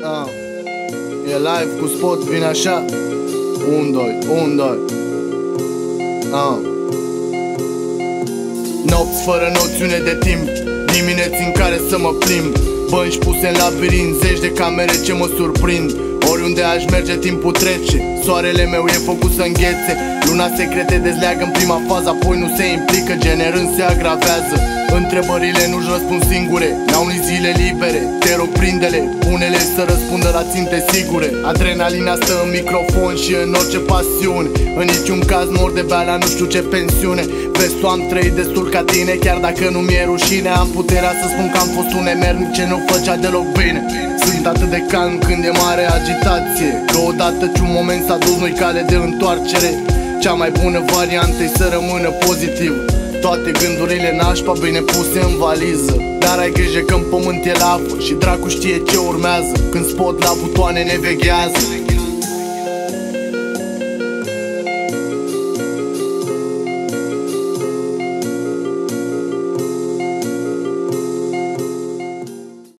E live cu spot, vine așa. 1, 2, 1, 2 ah. Nopți fără noțiune de timp Dimineți în care să mă plimb. Bănci puse în labirint Zeci de camere ce mă surprind. Oriunde aș merge timpul trece. Soarele meu e făcut să înghețe Luna secrete dezleagă în prima fază Apoi nu se implică, generând se agravează. Întrebările nu-și răspund singure N-au nici zile libere. Te rog prindele, pune-le să răspundă la ținte sigure. Adrenalina stă în microfon și în orice pasiune. În niciun caz mor de bea la nu știu ce pensiune. Vezi tu am trăit destul ca tine Chiar dacă nu mi-e rușine Am puterea să spun că am fost un emernic ce nu făcea deloc bine. Sunt atât de calm când e mare agitație. Că odată ce un moment s-a dus noi cale de întoarcere Cea mai bună variantă e să rămână pozitiv. Toate gândurile nașpa bine puse în valiză. Dar ai grijă că în pământ e lavă Și dracu știe ce urmează. Când spot la butoane ne veghează